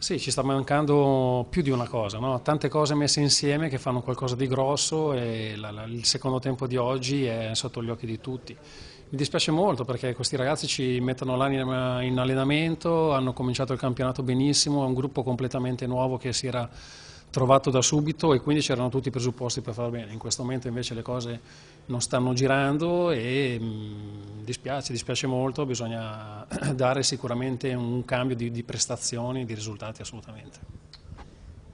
Sì, ci sta mancando più di una cosa, no? tante cose messe insieme che fanno qualcosa di grosso e la, la, il secondo tempo di oggi è sotto gli occhi di tutti. Mi dispiace molto perché questi ragazzi ci mettono l'anima in allenamento, hanno cominciato il campionato benissimo, è un gruppo completamente nuovo che si era trovato da subito e quindi c'erano tutti i presupposti per far bene. In questo momento invece le cose non stanno girando e mh, mm, dispiace, dispiace molto, bisogna dare sicuramente un cambio di, di prestazioni, di risultati assolutamente.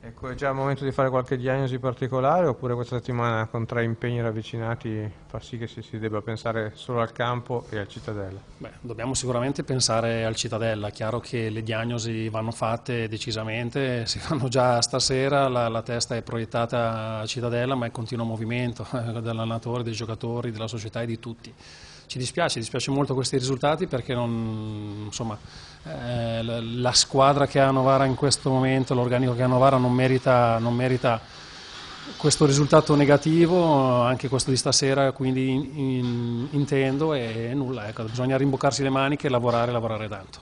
Ecco, è già il momento di fare qualche diagnosi particolare oppure questa settimana con tre impegni ravvicinati fa sì che si, si debba pensare solo al campo e al Cittadella? Beh, dobbiamo sicuramente pensare al Cittadella, chiaro che le diagnosi vanno fatte decisamente, si fanno già stasera, la, la testa è proiettata a Cittadella ma è continuo movimento eh, dell'allenatore, dei giocatori, della società e di tutti ci dispiace, dispiace molto questi risultati perché non, insomma, eh, la squadra che ha Novara in questo momento, l'organico che ha Novara non merita, non merita questo risultato negativo, anche questo di stasera, quindi in, in, intendo e nulla, ecco, bisogna rimboccarsi le maniche e lavorare, lavorare tanto.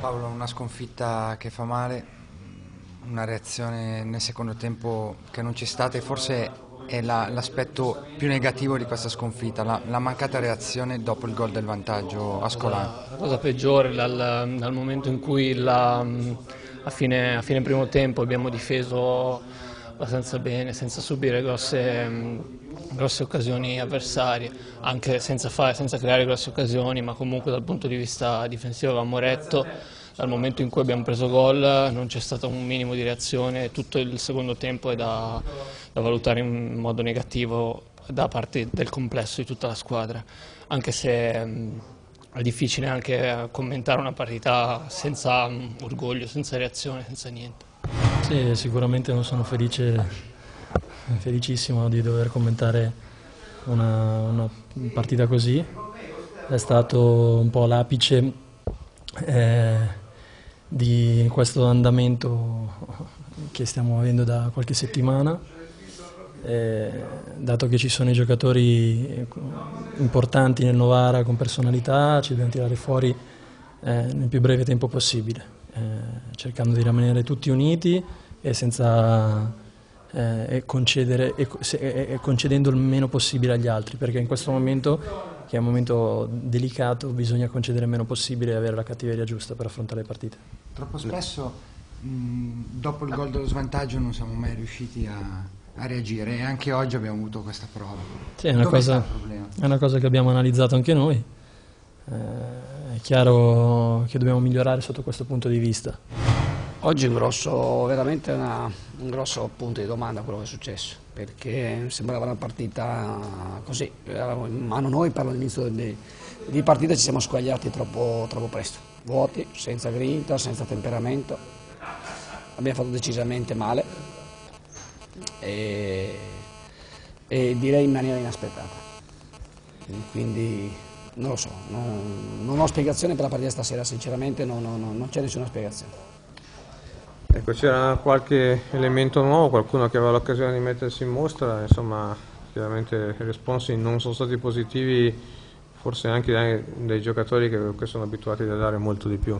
Paolo, una sconfitta che fa male, una reazione nel secondo tempo che non c'è stata e forse è la, l'aspetto più negativo di questa sconfitta, la, la, mancata reazione dopo il gol del vantaggio a Scolano. La cosa peggiore dal, dal momento in cui la, a, fine, a, fine, primo tempo abbiamo difeso abbastanza bene, senza subire grosse, grosse occasioni avversarie, anche senza, fare, senza creare grosse occasioni, ma comunque dal punto di vista difensivo avevamo retto dal momento in cui abbiamo preso gol non c'è stato un minimo di reazione, tutto il secondo tempo è da, da valutare in modo negativo da parte del complesso di tutta la squadra, anche se mh, è difficile anche commentare una partita senza mh, orgoglio, senza reazione, senza niente. Sì, sicuramente non sono felice, felicissimo di dover commentare una, una partita così, è stato un po' l'apice eh, di questo andamento che stiamo avendo da qualche settimana, eh, dato che ci sono i giocatori importanti nel Novara con personalità, ci dobbiamo tirare fuori eh, nel più breve tempo possibile, eh, cercando di rimanere tutti uniti e senza eh, e, concedere, e, e, concedendo il meno possibile agli altri, perché in questo momento, che è un momento delicato, bisogna concedere il meno possibile e avere la cattiveria giusta per affrontare le partite. Troppo spesso mh, dopo il gol dello svantaggio non siamo mai riusciti a, a reagire e anche oggi abbiamo avuto questa prova. Sì, è una, cosa, è una cosa che abbiamo analizzato anche noi. Eh, è chiaro che dobbiamo migliorare sotto questo punto di vista. Oggi è un grosso, veramente una, un grosso punto di domanda quello che è successo, perché sembrava una partita così, eravamo in mano noi per l'inizio di, di partita ci siamo squagliati troppo, troppo presto, vuoti, senza grinta, senza temperamento, abbiamo fatto decisamente male. E, e direi in maniera inaspettata, quindi non lo so, non, non ho spiegazione per la partita stasera, sinceramente non, non, non c'è nessuna spiegazione. Ecco, c'era qualche elemento nuovo, qualcuno che aveva l'occasione di mettersi in mostra, insomma, chiaramente i responsi non sono stati positivi, forse anche dai giocatori che, che, sono abituati a dare molto di più.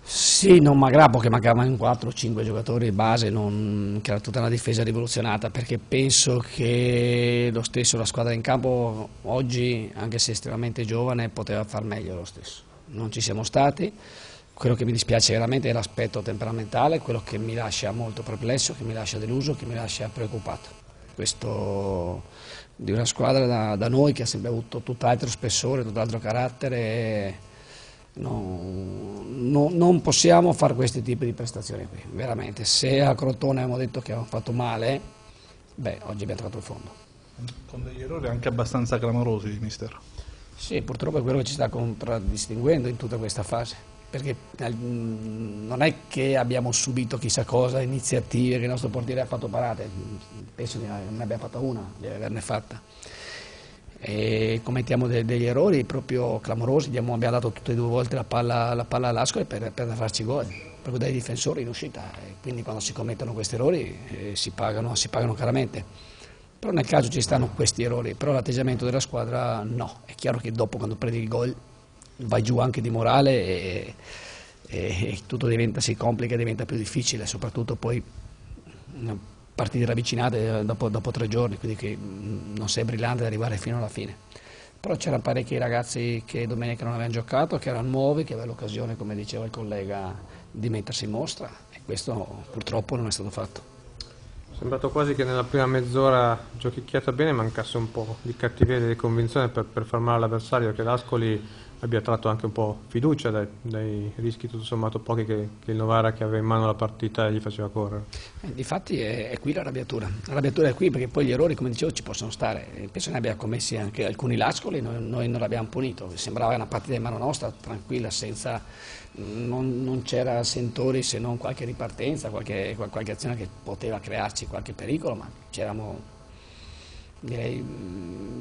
Sì, non mi aggrappo che mancavano in 4-5 giocatori base, non, che era tutta una difesa rivoluzionata, perché penso che lo stesso la squadra in campo oggi, anche se estremamente giovane, poteva far meglio lo stesso. Non ci siamo stati quello che mi dispiace veramente è l'aspetto temperamentale, quello che mi lascia molto perplesso, che mi lascia deluso, che mi lascia preoccupato. Questo di una squadra da, da noi che ha sempre avuto tutt'altro spessore, tutt'altro carattere, no, no, non possiamo fare questi tipi di prestazioni qui, veramente. Se a Crotone abbiamo detto che abbiamo fatto male, beh, oggi abbiamo trovato il fondo. Con degli errori anche abbastanza clamorosi, mister. Sì, purtroppo è quello che ci sta contraddistinguendo in tutta questa fase perché mm, non è che abbiamo subito chissà cosa, iniziative, che il nostro portiere ha fatto parate, penso che ne abbia fatta una, di averne fatta. E commettiamo de degli errori proprio clamorosi, abbiamo, abbiamo dato tutte e due volte la palla, la palla all'Ascoli per, per farci gol, proprio dai difensori in uscita, e quindi quando si commettono questi errori eh, si, pagano, si pagano chiaramente. Però nel caso ci stanno questi errori, però l'atteggiamento della squadra no, è chiaro che dopo quando prendi il gol vai giù anche di morale e, e tutto diventa, si complica e diventa più difficile, soprattutto poi partite ravvicinate dopo, dopo tre giorni, quindi che mm, non sei brillante ad arrivare fino alla fine. Però c'erano parecchi ragazzi che domenica non avevano giocato, che erano nuovi, che avevano l'occasione, come diceva il collega, di mettersi in mostra e questo purtroppo non è stato fatto. È sembrato quasi che nella prima mezz'ora giochicchiata bene mancasse un po' di cattiveria e di convinzione per, per far male all'avversario, che l'Ascoli abbia tratto anche un po' fiducia dai, dai rischi tutto sommato pochi che, che, il Novara che aveva in mano la partita gli faceva correre. Eh, difatti è, è, qui l'arrabbiatura, l'arrabbiatura è qui perché poi gli errori come dicevo ci possono stare, penso ne abbia commessi anche alcuni lascoli, noi, noi non l'abbiamo punito, sembrava una partita in mano nostra, tranquilla, senza, non, non c'era sentori se non qualche ripartenza, qualche, qualche azione che poteva crearci qualche pericolo, ma c'eravamo direi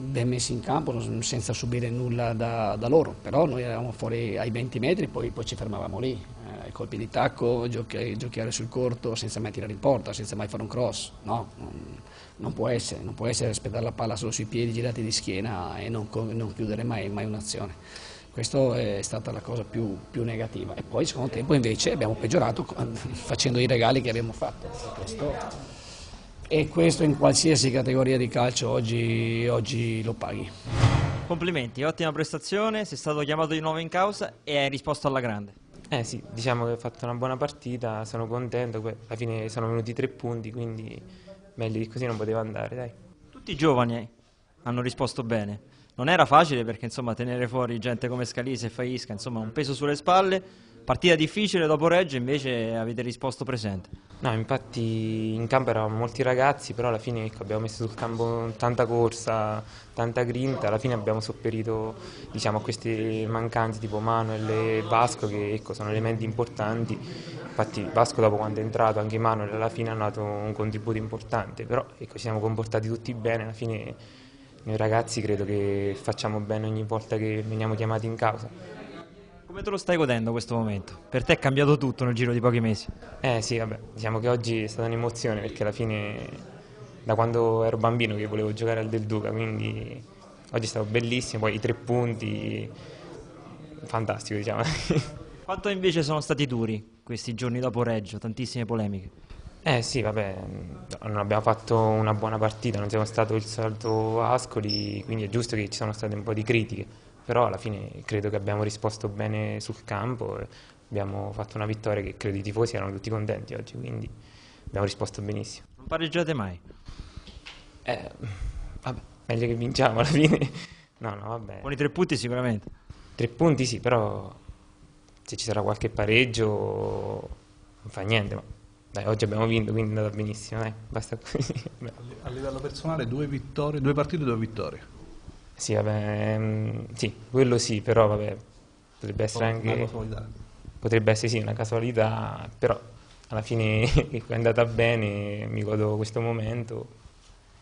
ben messi in campo senza subire nulla da, da, loro, però noi eravamo fuori ai 20 metri poi, poi ci fermavamo lì, eh, colpi di tacco, giochi, giocare sul corto senza mai tirare in porta, senza mai fare un cross, no, non, non, può essere, non può essere aspettare la palla solo sui piedi girati di schiena e non, non chiudere mai, mai un'azione. Questa è stata la cosa più, più, negativa e poi secondo tempo invece abbiamo peggiorato facendo i regali che abbiamo fatto. Questo, e questo in qualsiasi categoria di calcio oggi, oggi lo paghi. Complimenti, ottima prestazione, sei stato chiamato di nuovo in causa e hai risposto alla grande. Eh sì, diciamo che ho fatto una buona partita, sono contento, alla fine sono venuti tre punti, quindi meglio di così non poteva andare, dai. Tutti i giovani hanno risposto bene. Non era facile perché insomma tenere fuori gente come Scalise e Faisca, insomma un peso sulle spalle, Partita difficile dopo Reggio, invece avete risposto presente. No, infatti in campo eravamo molti ragazzi, però alla fine ecco, abbiamo messo sul campo tanta corsa, tanta grinta, alla fine abbiamo sopperito diciamo, a queste mancanze tipo Manuel e Vasco che ecco, sono elementi importanti. Infatti Vasco dopo quando è entrato, anche Manuel alla fine hanno dato un contributo importante, però ecco, ci siamo comportati tutti bene, alla fine noi ragazzi credo che facciamo bene ogni volta che veniamo chiamati in causa. Come te lo stai godendo questo momento? Per te è cambiato tutto nel giro di pochi mesi. Eh sì, vabbè, diciamo che oggi è stata un'emozione perché alla fine da quando ero bambino che volevo giocare al Del Duca, quindi oggi è stato bellissimo, poi i tre punti, fantastico diciamo. Quanto invece sono stati duri questi giorni dopo Reggio, tantissime polemiche? Eh sì, vabbè, non abbiamo fatto una buona partita, non siamo stati il salto Ascoli, quindi è giusto che ci sono state un po' di critiche però alla fine credo che abbiamo risposto bene sul campo, abbiamo fatto una vittoria che credo i tifosi erano tutti contenti oggi, quindi abbiamo risposto benissimo. Non pareggiate mai? Eh, vabbè, meglio che vinciamo alla fine. No, no, vabbè. Con i tre punti sicuramente. Tre punti sì, però se ci sarà qualche pareggio non fa niente, ma dai, oggi abbiamo vinto, quindi è andata benissimo, dai, basta così. A livello personale due vittorie, due partite, due vittorie. Sì, vabbè, mm, sì, quello sì, però vabbè, potrebbe essere anche... Una casualità. Potrebbe essere sì, una casualità, però alla fine è andata bene, mi godo questo momento.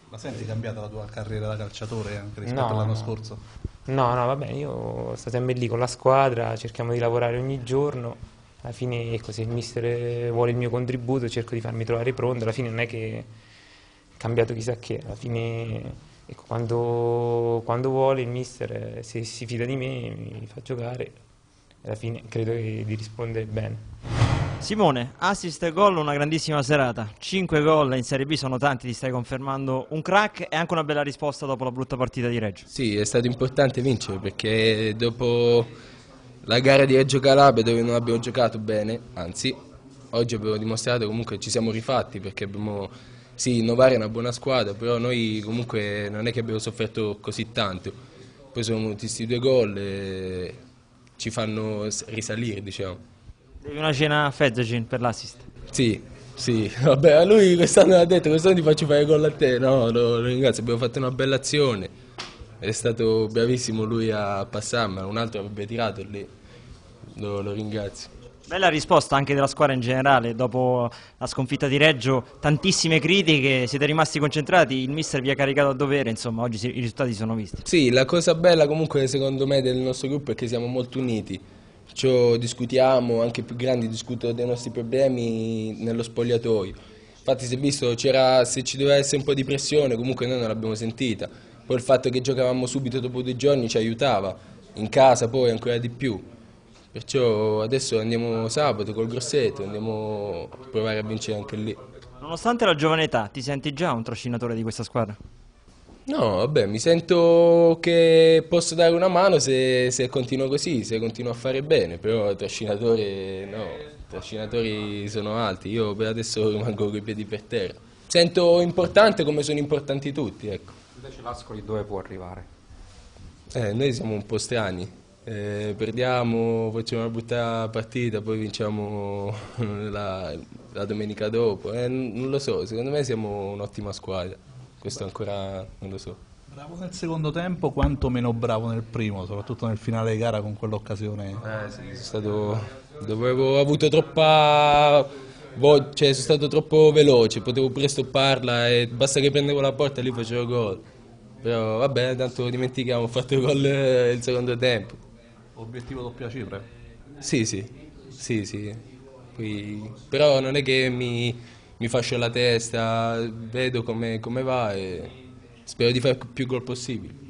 Ma senti cambiata la tua carriera da calciatore anche rispetto no, all'anno scorso? No, no, vabbè, io sto sempre lì con la squadra, cerchiamo di lavorare ogni giorno. Alla fine, ecco, se il mister vuole il mio contributo, cerco di farmi trovare pronto. Alla fine non è che è cambiato chissà che, alla fine Ecco, quando, quando, vuole il mister, se si fida di me, mi fa giocare. Alla fine credo di rispondere bene. Simone, assist e gol, una grandissima serata. 5 gol in Serie B sono tanti, ti stai confermando un crack e anche una bella risposta dopo la brutta partita di Reggio. Sì, è stato importante vincere perché dopo la gara di Reggio Calabria dove non abbiamo giocato bene, anzi, oggi abbiamo dimostrato comunque che ci siamo rifatti perché abbiamo sì, Novara è una buona squadra, però noi comunque non è che abbiamo sofferto così tanto. Poi sono venuti questi due gol e ci fanno risalire, diciamo. Devi una cena a Fedzegin per l'assist? Sì, sì, vabbè, a lui quest'anno ha detto quest'anno ti faccio fare gol a te, no, lo, lo ringrazio, abbiamo fatto una bella azione, è stato bravissimo lui a passarmela, un altro avrebbe tirato lì, lo, lo ringrazio. Bella risposta anche della squadra in generale, dopo la sconfitta di Reggio, tantissime critiche, siete rimasti concentrati, il mister vi ha caricato a dovere, insomma oggi i risultati sono visti. Sì, la cosa bella comunque secondo me del nostro gruppo è che siamo molto uniti, Ciò discutiamo, anche più grandi discutono dei nostri problemi nello spogliatoio. Infatti si è visto, se ci doveva essere un po' di pressione comunque noi non l'abbiamo sentita, poi il fatto che giocavamo subito dopo due giorni ci aiutava, in casa poi ancora di più Perciò adesso andiamo sabato col Grosseto, andiamo a provare a vincere anche lì. Nonostante la giovane età, ti senti già un trascinatore di questa squadra? No, vabbè, mi sento che posso dare una mano se, se continuo così, se continuo a fare bene, però trascinatore no, trascinatori sono alti, io per adesso rimango con i piedi per terra. Sento importante come sono importanti tutti, ecco. Invece l'Ascoli dove può arrivare? Eh, noi siamo un po' strani, eh, perdiamo, facciamo una brutta partita, poi vinciamo la, la domenica dopo, eh, non lo so, secondo me siamo un'ottima squadra questo ancora non lo so. Bravo nel secondo tempo, quanto meno bravo nel primo, soprattutto nel finale di gara con quell'occasione? Eh sì, sono stato, dove avevo avuto troppa... Cioè, sono stato troppo veloce, potevo pure stopparla e basta che prendevo la porta e lì facevo gol. Però vabbè, tanto dimentichiamo, ho fatto gol il secondo tempo. Obiettivo doppia cifra? Sì, sì, sì, sì. Poi, però non è che mi mi fascio la testa, vedo come, come va e spero di fare più gol possibili.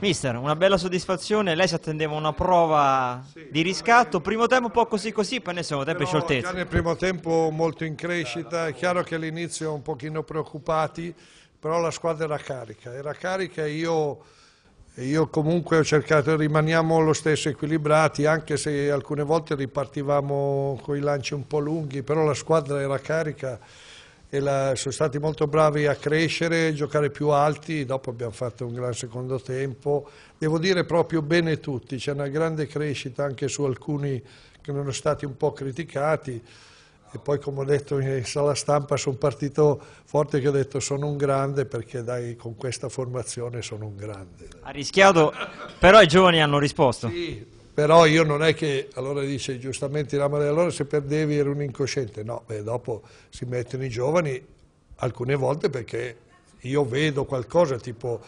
Mister, una bella soddisfazione, lei si attendeva una prova sì. di riscatto, primo tempo un po' così così, poi nel secondo tempo è scioltezza. Nel primo tempo molto in crescita, è chiaro che all'inizio un pochino preoccupati, però la squadra era carica, era carica e io io comunque ho cercato, rimaniamo lo stesso equilibrati, anche se alcune volte ripartivamo con i lanci un po' lunghi, però la squadra era carica e la, sono stati molto bravi a crescere, a giocare più alti, dopo abbiamo fatto un gran secondo tempo. Devo dire proprio bene tutti, c'è una grande crescita anche su alcuni che sono stati un po' criticati e poi come ho detto in sala stampa sono partito forte che ho detto sono un grande perché dai con questa formazione sono un grande. Ha rischiato, però i giovani hanno risposto. Sì, però io non è che, allora dice giustamente la Maria, allora se perdevi eri un incosciente, no, beh, dopo si mettono i giovani alcune volte perché io vedo qualcosa tipo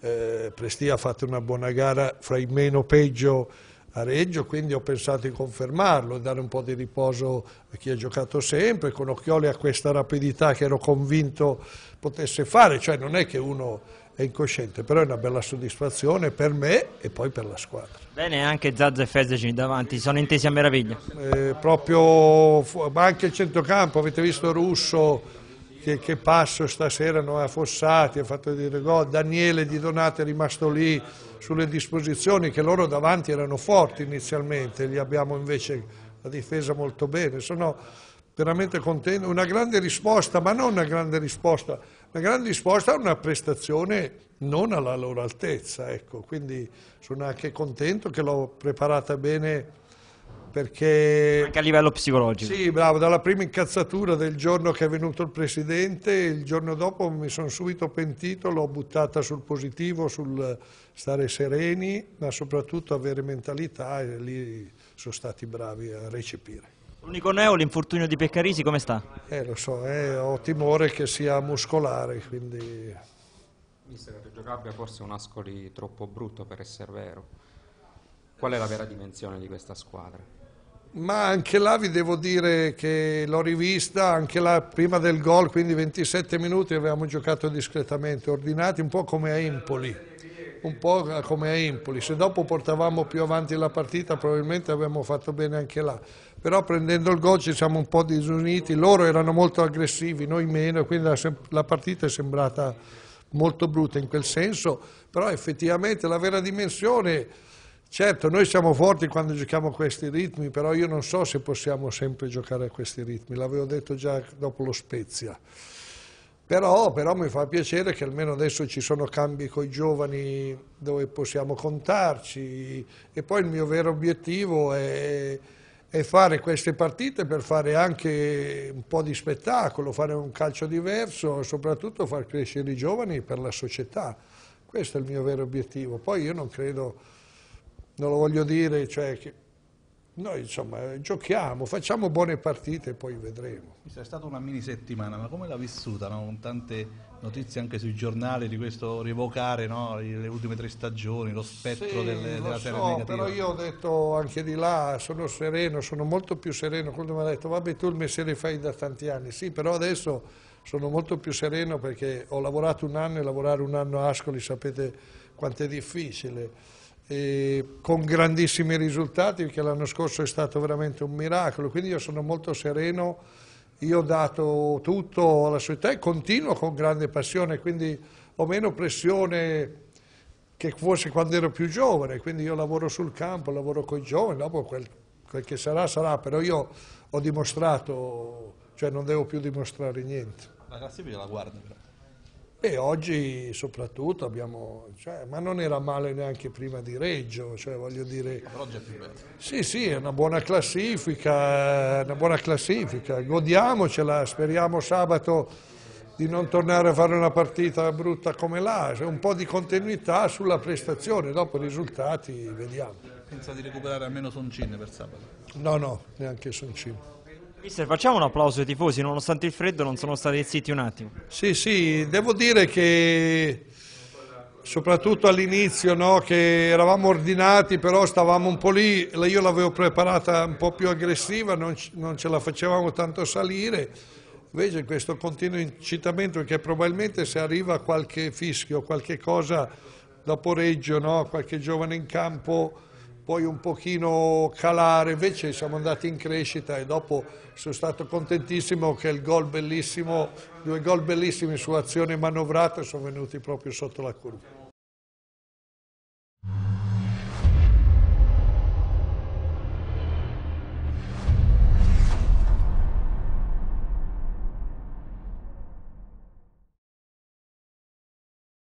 eh, Prestia ha fatto una buona gara fra i meno peggio a Reggio, quindi ho pensato di confermarlo, dare un po' di riposo a chi ha giocato sempre, con occhioli a questa rapidità che ero convinto potesse fare, cioè non è che uno è incosciente, però è una bella soddisfazione per me e poi per la squadra. Bene, anche Zazza e Fezeci davanti, sono intesi a meraviglia. Eh, proprio, ma anche il centrocampo, avete visto Russo che, che passo stasera non ha Fossati, ha fatto dire gol, Daniele Di Donato è rimasto lì sulle disposizioni che loro davanti erano forti inizialmente, gli abbiamo invece la difesa molto bene, sono veramente contento, una grande risposta, ma non una grande risposta, una grande risposta a una prestazione non alla loro altezza, ecco. quindi sono anche contento che l'ho preparata bene perché... Anche a livello psicologico. Sì, bravo, dalla prima incazzatura del giorno che è venuto il Presidente, il giorno dopo mi sono subito pentito, l'ho buttata sul positivo, sul stare sereni, ma soprattutto avere mentalità e lì sono stati bravi a recepire. L'unico neo, l'infortunio di Peccarisi, come sta? Eh, lo so, eh, ho timore che sia muscolare, quindi... Mister, Reggio Calabria forse un Ascoli troppo brutto per essere vero. Qual è la vera dimensione di questa squadra? Ma anche là vi devo dire che l'ho rivista, anche là prima del gol, quindi 27 minuti avevamo giocato discretamente, ordinati un po' come a Empoli, un po' come a Empoli. Se dopo portavamo più avanti la partita probabilmente avremmo fatto bene anche là. Però prendendo il gol ci siamo un po' disuniti, loro erano molto aggressivi, noi meno, quindi la partita è sembrata molto brutta in quel senso, però effettivamente la vera dimensione Certo, noi siamo forti quando giochiamo a questi ritmi, però io non so se possiamo sempre giocare a questi ritmi, l'avevo detto già dopo lo Spezia. Però, però, mi fa piacere che almeno adesso ci sono cambi con i giovani dove possiamo contarci e poi il mio vero obiettivo è, è fare queste partite per fare anche un po' di spettacolo, fare un calcio diverso e soprattutto far crescere i giovani per la società. Questo è il mio vero obiettivo. Poi io non credo non lo voglio dire, cioè che noi insomma giochiamo, facciamo buone partite e poi vedremo. È stata una mini settimana, ma come l'ha vissuta? No? Con tante notizie anche sui giornali di questo rievocare no? le ultime tre stagioni, lo spettro sì, delle, della so, negativa. però io ho detto anche di là, sono sereno, sono molto più sereno, quando mi ha detto vabbè tu il mestiere fai da tanti anni, sì però adesso sono molto più sereno perché ho lavorato un anno e lavorare un anno a Ascoli sapete quanto è difficile eh, con grandissimi risultati perché l'anno scorso è stato veramente un miracolo, quindi io sono molto sereno, io ho dato tutto alla società e continuo con grande passione, quindi ho meno pressione che forse quando ero più giovane, quindi io lavoro sul campo, lavoro con i giovani, dopo quel, quel che sarà sarà, però io ho dimostrato, cioè non devo più dimostrare niente. La classifica la guardi però. E oggi soprattutto abbiamo, cioè, ma non era male neanche prima di Reggio, cioè voglio dire... Sì, sì, è una buona classifica, una buona classifica, godiamocela, speriamo sabato di non tornare a fare una partita brutta come là, cioè un po' di continuità sulla prestazione, dopo i risultati vediamo. Pensa di recuperare almeno Soncin per sabato? No, no, neanche Soncin. Mister, facciamo un applauso ai tifosi, nonostante il freddo non sono stati zitti un attimo. Sì, sì, devo dire che soprattutto all'inizio no, che eravamo ordinati però stavamo un po' lì, io l'avevo preparata un po' più aggressiva, non, non ce la facevamo tanto salire, invece questo continuo incitamento perché probabilmente se arriva qualche fischio, qualche cosa dopo Reggio, no, qualche giovane in campo poi un pochino calare, invece siamo andati in crescita e dopo sono stato contentissimo che il gol bellissimo, due gol bellissimi su azione manovrata sono venuti proprio sotto la curva.